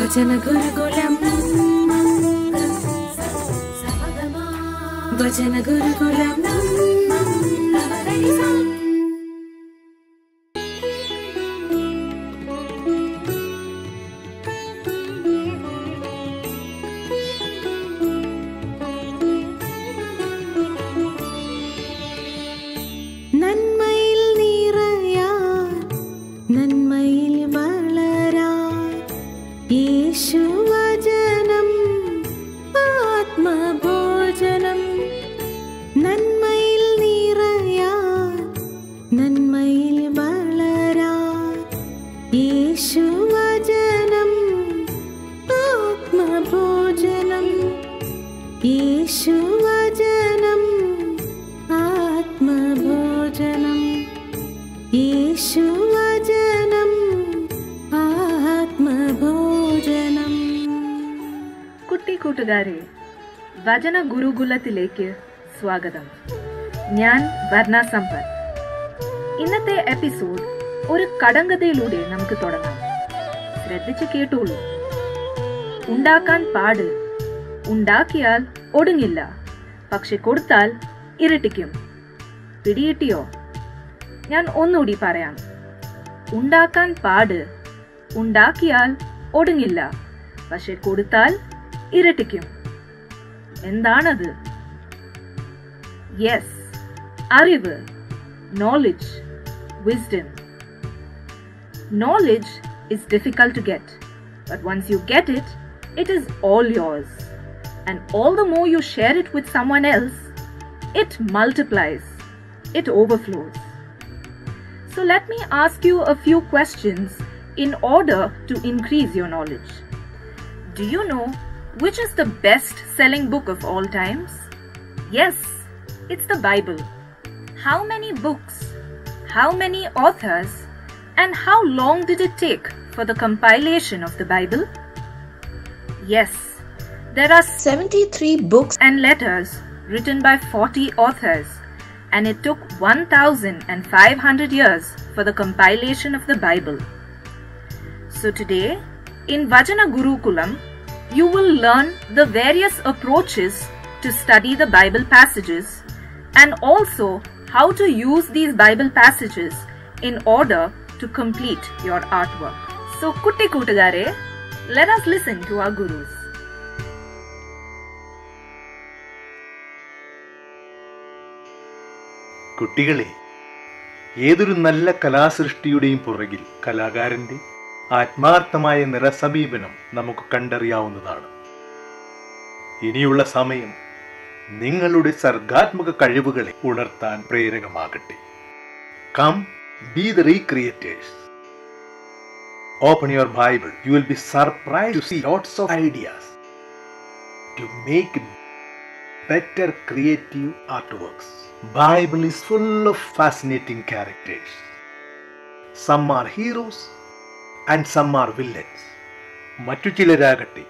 వచన గురుకులం. వచన గురుకులం. കൂട്ടുകാരെ വചന ഗുരുകുലത്തിലേക്ക് സ്വാഗതം. ഞാൻ വർണ ഇന്നത്തെ എപ്പിസോഡ് ഒരു കടങ്കഥയിലൂടെ നമുക്ക് തുടങ്ങാം. ശ്രദ്ധിച്ചു കേട്ടോളൂ. ഉണ്ടാക്കാൻ പാട്. ഉണ്ടാക്കിയാൽ ഒടുങ്ങില്ല. പക്ഷെ കൊടുത്താൽ ഇരട്ടിക്കും. പിടികിട്ടിയോ? ഞാൻ ഒന്നുകൂടി പറയാം. ഉണ്ടാക്കാൻ പാട്. ഉണ്ടാക്കിയാൽ ഒടുങ്ങില്ല. പക്ഷെ കൊടുത്താൽ ഇരട്ടിക്കും എന്താണത് യെസ് അറിവ് knowledge wisdom knowledge is difficult to get but once you get it it is all yours and all the more you share it with someone else it multiplies it overflows so let me ask you a few questions in order to increase your knowledge do you know which is the best selling book of all times? Yes, it's the Bible. How many books? How many authors? And how long did it take for the compilation of the Bible? Yes, there are 73 books and letters written by 40 authors, and it took 1500 years for the compilation of the Bible. So today, in Vajana Gurukulam, you will learn the various approaches to study the Bible passages and also how to use these Bible passages in order to complete your artwork. So, Kutti Kutagare, let us listen to our gurus. കുട്ടികളെ ഏതൊരു നല്ല കലാസൃഷ്ടിയുടെയും പുറകിൽ കലാകാരന്റെ ആത്മാർത്ഥമായ നിറസമീപനം നമുക്ക് കണ്ടറിയാവുന്നതാണ്. ഇനിയുള്ള സമയം നിങ്ങളുടെ സർഗാത്മക കഴിവുകളെ ഉണർത്താൻ പ്രേരകമാകട്ടെ. Come be the recreators open your Bible you will be surprise to see lots of ideas to make better creative art works Bible is full of fascinating characters some are heroes and some are villains മറ്റു ചിലരാകട്ടെ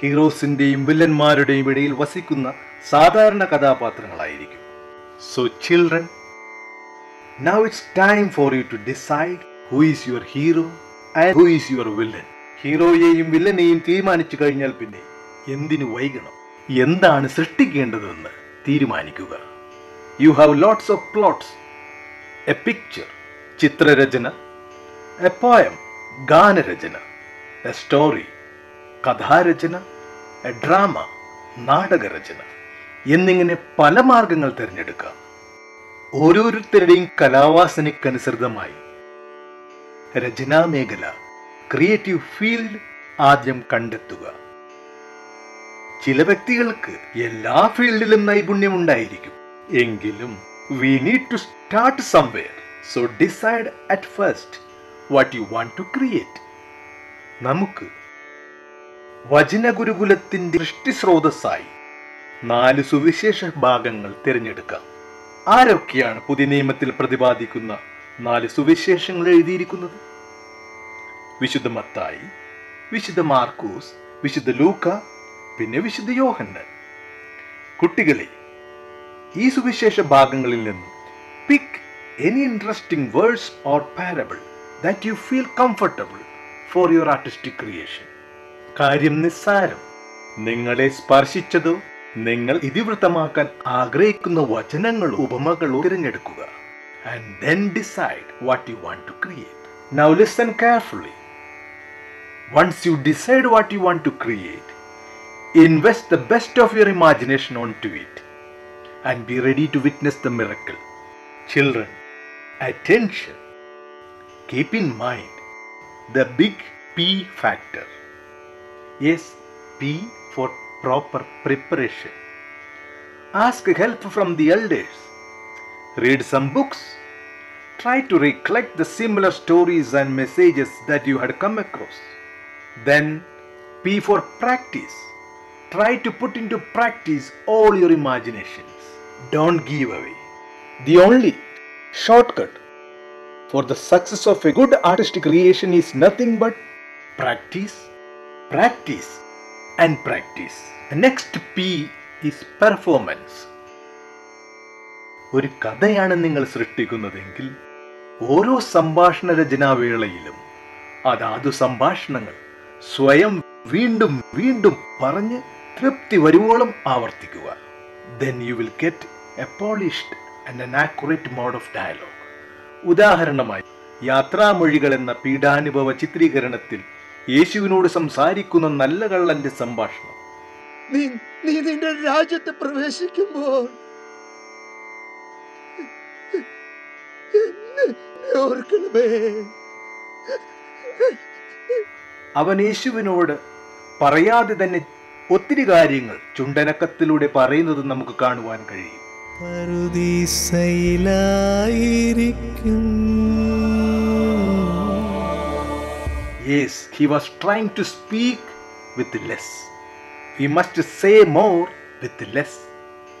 ഹീറോസിന്റെയും വില്ലന്മാരുടെയും ഇടയിൽ വസിക്കുന്ന സാധാരണ കഥാപാത്രങ്ങളായിരിക്കും. So children now it's time for you to decide who is your hero and who is your villain ഹീറോയെയും വില്ലനെയും തീരുമാനിച്ചു കഴിഞ്ഞാൽ പിന്നെ എന്തിനു വൈകണം? എന്താണ് സൃഷ്ടിക്കേണ്ടതെന്ന് തീരുമാനിക്കുക. You have lots of plots a picture ചിത്രരചന എ പോയം ഗാനരചന എ സ്റ്റോറി കഥാരചന എ ഡ്രാമ നാടകരചന എന്നിങ്ങനെ പല മാർഗങ്ങൾ തിരഞ്ഞെടുക്കാം. ഓരോരുത്തരുടെയും കലാവാസനയ്ക്കനുസൃതമായി രചനാ മേഖല ക്രിയേറ്റീവ് ഫീൽഡ് ആദ്യം കണ്ടെത്തുക. ചില വ്യക്തികൾക്ക് എല്ലാ ഫീൽഡിലും നൈപുണ്യം ഉണ്ടായിരിക്കും എങ്കിലും we need to start somewhere so decide at first what you want to create നമുക്ക് വചനഗുരുകുലത്തിന്റെ സൃഷ്ടിസ്രോതസ്സായി നാല് സുവിശേഷ ഭാഗങ്ങൾ തിരഞ്ഞെടുക്കാം. ആരൊക്കെയാണ് പുതിയ നിയമത്തിൽ പ്രതിപാദിക്കുന്ന നാല് സുവിശേഷങ്ങൾ എഴുതിയിരിക്കുന്നത്? വിശുദ്ധ മത്തായി വിശുദ്ധ മാർക്കൂസ് വിശുദ്ധ ലൂക്ക പിന്നെ വിശുദ്ധ യോഹന്നൻ. കുട്ടികളെ ഈ സുവിശേഷ ഭാഗങ്ങളിൽ നിന്നും pick any interesting words or parable that you feel comfortable for your artistic creation കാര്യം നിസ്സാരം. നിങ്ങളെ സ്പർശിച്ചതോ നിങ്ങൾ ഇതിവൃത്തമാക്കാൻ ആഗ്രഹിക്കുന്ന വചനങ്ങളോ ഉപമകളോ തിരഞ്ഞെടുക്കുക. And then decide what you want to create now listen carefully once you decide what you want to create invest the best of your imagination on to it and be ready to witness the miracle children attention Keep in mind the big P factor. Yes, P for proper preparation. Ask help from the elders. Read some books. Try to recollect the similar stories and messages that you had come across. Then, P for practice. Try to put into practice all your imaginations. Don't give away. The only shortcut for the success of a good artistic creation is nothing but practice, practice, and practice. The next P performance. ഒരു കഥയാണ് നിങ്ങൾ സൃഷ്ടിക്കുന്നതെങ്കിൽ ഓരോ സംഭാഷണ രചനാവേളയിലും അതാതു സംഭാഷണങ്ങൾ സ്വയം വീണ്ടും വീണ്ടും പറഞ്ഞ് തൃപ്തി വരുവോളം ആവർത്തിക്കുക then you will get a polished and an accurate mode of dialogue ഉദാഹരണമായി യാത്രാമൊഴികൾ എന്ന പീഡാനുഭവ ചിത്രീകരണത്തിൽ യേശുവിനോട് സംസാരിക്കുന്ന നല്ല കള്ളന്റെ സംഭാഷണം. നീ നീ നിന്റെ രാജ്യത്ത് പ്രവേശിക്കുമ്പോൾ അവൻ യേശുവിനോട് പറയാതെ തന്നെ ഒത്തിരി കാര്യങ്ങൾ ചുണ്ടനക്കത്തിലൂടെ പറയുന്നത് നമുക്ക് കാണുവാൻ കഴിയും. പറുദീസയിലായിരിക്കും yes he was trying to speak with less we must say more with less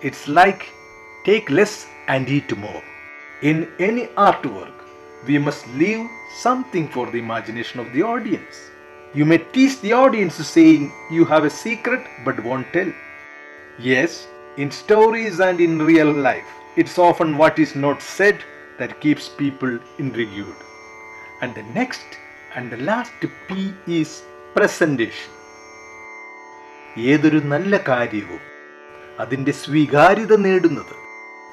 it's like take less and eat more in any art work we must leave something for the imagination of the audience you may teach the audience saying you have a secret but won't tell Yes, in stories and in real life, it's often what is not said that keeps people intrigued. And the next and the last P is presentation. ഏതൊരു നല്ല കാര്യവും അതിന്റെ സ്വീകാര്യത നേടുന്നത്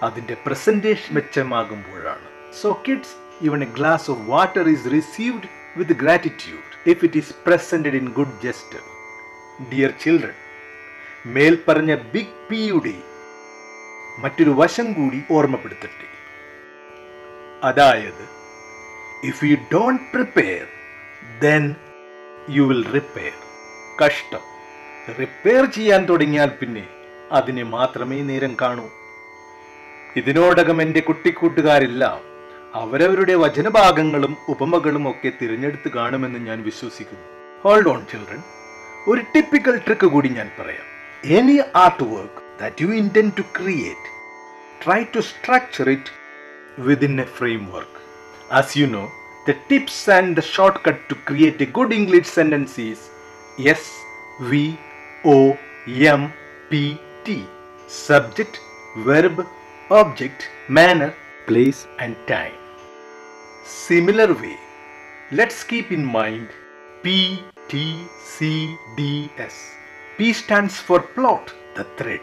അതിന്റെ presentation മെച്ചമാകുമ്പോഴാണ് so kids even a glass of water is received with gratitude if it is presented in good just dear children മേൽപ്പറഞ്ഞ big പിയുടെ മറ്റൊരു വശം കൂടി ഓർമ്മപ്പെടുത്തട്ടെ. അതായത് if you don't prepare then you will repair കഷ്ടം. റിപ്പയർ ചെയ്യാൻ തുടങ്ങിയാൽ പിന്നെ അതിനെ മാത്രമേ നേരം കാണൂ. ഇതിനോടകം എന്റെ കുട്ടിക്കൂട്ടുകാരെല്ലാം അവരവരുടെ വചനഭാഗങ്ങളും ഉപമകളും ഒക്കെ തിരഞ്ഞെടുത്ത് കാണുമെന്ന് ഞാൻ വിശ്വസിക്കുന്നു. ഹോൾഡ് ഓൺ ചിൽഡ്രൻ ഒരു ടിപ്പിക്കൽ ട്രിക്ക് കൂടി ഞാൻ പറയാം. any artwork that you intend to create, try to structure it within a framework. As you know, the tips and the shortcut to create a good English sentence is S V O M P T subject, verb, object, manner, place, and time. Similar way, let's keep in mind P T C D S P stands for plot, the thread.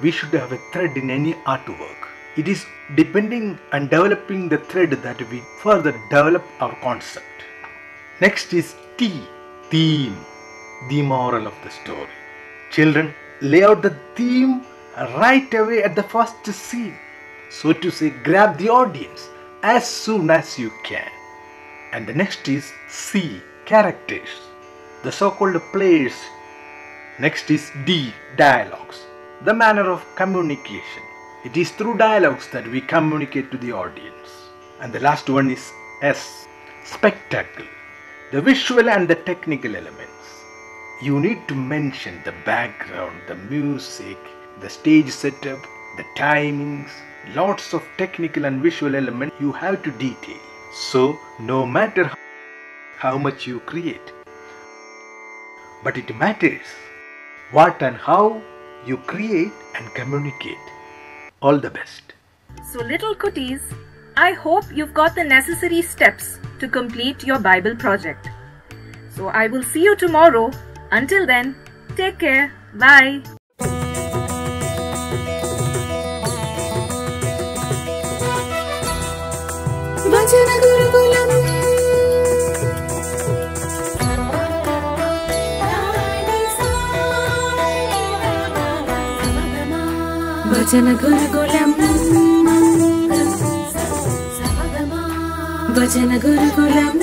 We should have a thread in any artwork. It is depending and developing the thread that we further develop our concept. Next is T, theme, the moral of the story. Children, lay out the theme right away at the first scene. So to say, grab the audience as soon as you can. And the next is C, characters, the so called players. Next is D, dialogues, the manner of communication. It is through dialogues that we communicate to the audience. And the last one is S, spectacle, the visual and the technical elements. You need to mention the background, the music, the stage setup, the timings, lots of technical and visual elements you have to detail. So, no matter how much you create, but it matters what and how you create and communicate. All the best. So, little cuties, I hope you've got the necessary steps to complete your Bible project. So, I will see you tomorrow. Until then, take care. Bye. భజన గురుకులం. భజన గురుకులం.